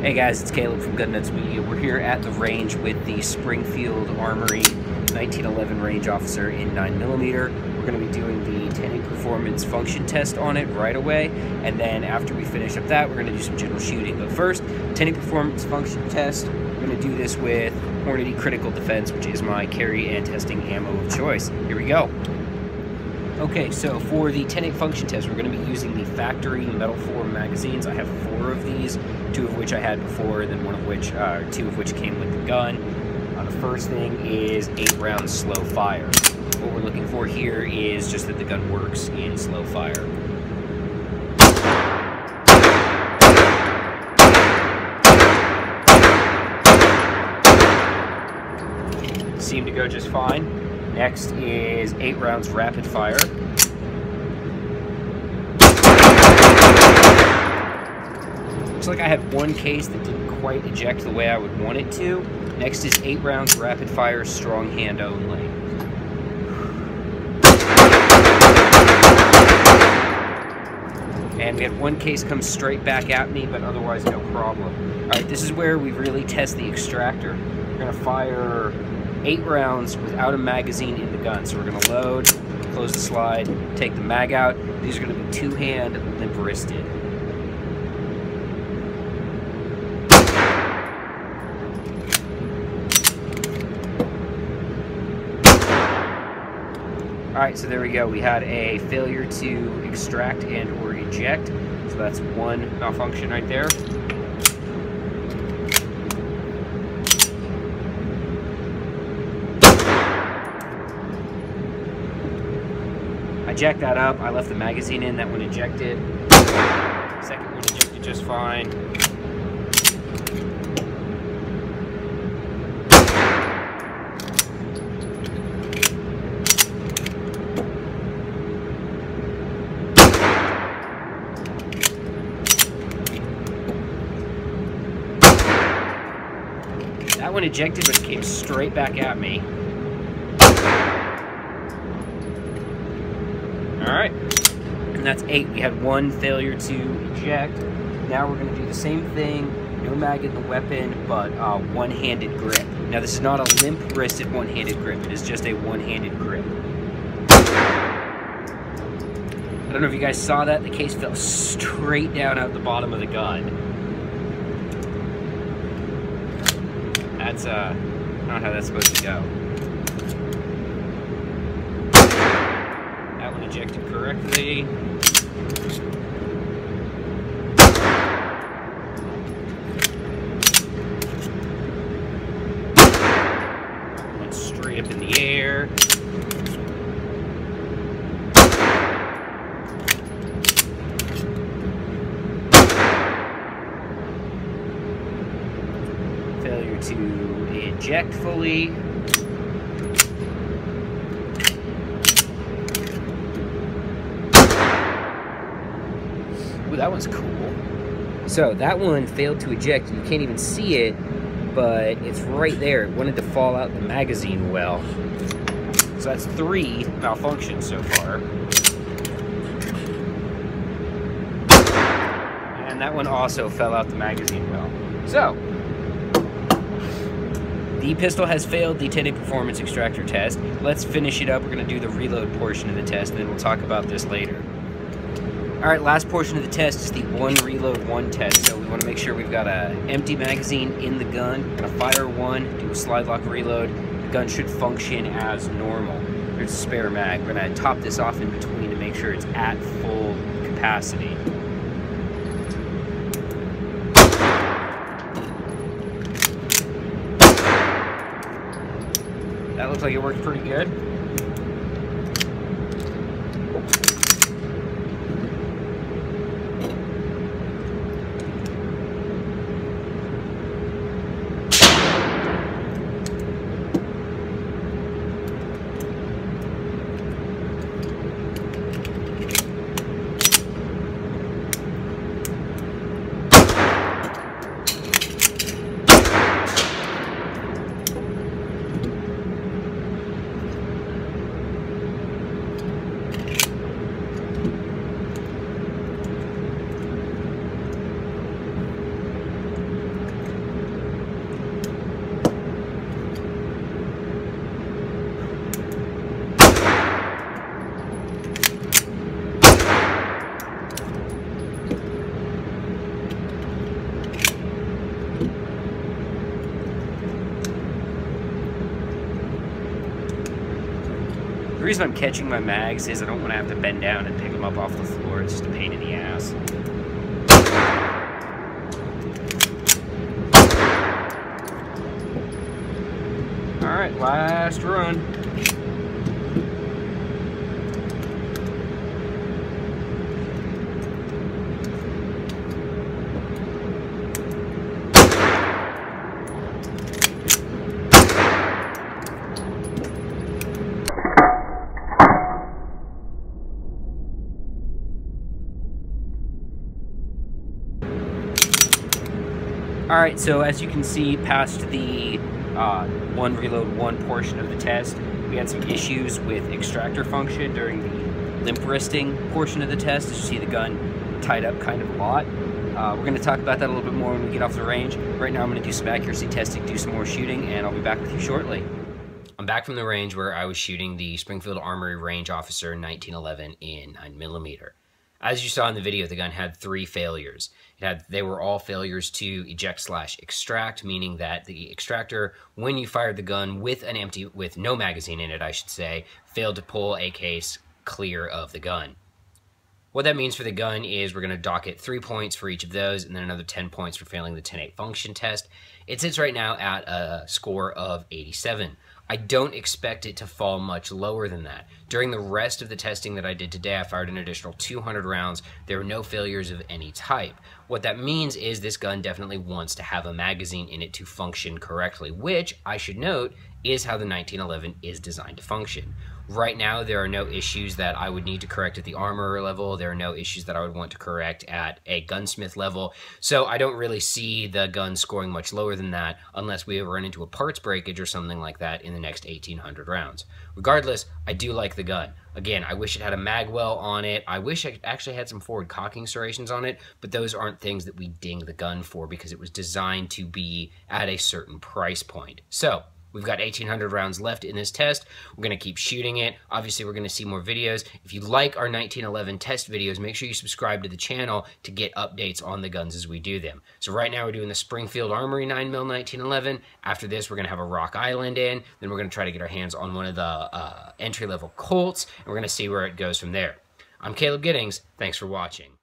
Hey guys, it's Caleb from Gun Nuts Media. We're here at the range with the Springfield Armory 1911 range officer in 9mm. We're going to be doing the 10 performance function test on it right away, and then after we finish up that, we're going to do some general shooting. But first, 10 performance function test. We're going to do this with Hornady Critical Defense, which is my carry and testing ammo of choice. Here we go. Okay, so for the 10 function test, we're going to be using the factory Metalform magazines. I have four of these, two of which I had before, and then one of which, uh, two of which came with the gun. Uh, the first thing is eight rounds slow fire. What we're looking for here is just that the gun works in slow fire. Seem to go just fine. Next is eight rounds rapid fire. Looks like I had one case that didn't quite eject the way I would want it to. Next is eight rounds rapid fire strong hand only. And we had one case come straight back at me, but otherwise no problem. All right, this is where we really test the extractor. We're gonna fire eight rounds without a magazine in the gun. So we're going to load, close the slide, take the mag out. These are going to be two-hand limp wristed. Alright, so there we go. We had a failure to extract and or eject. So that's one malfunction right there. I jacked that up. I left the magazine in. That one ejected. Second one ejected just fine. That one ejected, but came straight back at me. All right, and that's eight. We had one failure to eject. Now we're gonna do the same thing, no mag in the weapon, but uh, one-handed grip. Now this is not a limp-wristed one-handed grip. It is just a one-handed grip. I don't know if you guys saw that. The case fell straight down out the bottom of the gun. That's uh, not how that's supposed to go. That one ejected correctly. Went straight up in the air. Failure to eject fully. That one's cool. So that one failed to eject. You can't even see it, but it's right there. It wanted to fall out the magazine well. So that's three malfunctions so far. And that one also fell out the magazine well. So, the pistol has failed the 10 performance extractor test. Let's finish it up. We're going to do the reload portion of the test, and then we'll talk about this later. All right, last portion of the test is the one reload one test. So we want to make sure we've got an empty magazine in the gun. Gonna fire one, do a slide lock reload. The gun should function as normal. There's a spare mag. We're gonna top this off in between to make sure it's at full capacity. That looks like it worked pretty good. Reason I'm catching my mags is I don't want to have to bend down and pick them up off the floor. It's just a pain in the ass. Alright, last run. All right, so as you can see, past the uh, one reload one portion of the test, we had some issues with extractor function during the limp wristing portion of the test. As you see the gun tied up kind of a lot. Uh, we're going to talk about that a little bit more when we get off the range. Right now I'm going to do some accuracy testing, do some more shooting, and I'll be back with you shortly. I'm back from the range where I was shooting the Springfield Armory Range Officer 1911 in 9mm. As you saw in the video, the gun had three failures. It had they were all failures to eject slash extract, meaning that the extractor, when you fired the gun with an empty with no magazine in it, I should say, failed to pull a case clear of the gun. What that means for the gun is we're going to dock it three points for each of those, and then another 10 points for failing the 10-8 function test. It sits right now at a score of 87. I don't expect it to fall much lower than that. During the rest of the testing that I did today, I fired an additional 200 rounds. There were no failures of any type. What that means is this gun definitely wants to have a magazine in it to function correctly, which I should note is how the 1911 is designed to function. Right now, there are no issues that I would need to correct at the armorer level. There are no issues that I would want to correct at a gunsmith level. So I don't really see the gun scoring much lower than that unless we run into a parts breakage or something like that in the next 1800 rounds. Regardless, I do like the gun. Again, I wish it had a magwell on it. I wish it actually had some forward cocking serrations on it, but those aren't things that we ding the gun for because it was designed to be at a certain price point. So, We've got 1,800 rounds left in this test. We're going to keep shooting it. Obviously, we're going to see more videos. If you like our 1911 test videos, make sure you subscribe to the channel to get updates on the guns as we do them. So right now, we're doing the Springfield Armory 9mm 1911. After this, we're going to have a Rock Island in. Then we're going to try to get our hands on one of the uh, entry-level Colts, and we're going to see where it goes from there. I'm Caleb Giddings. Thanks for watching.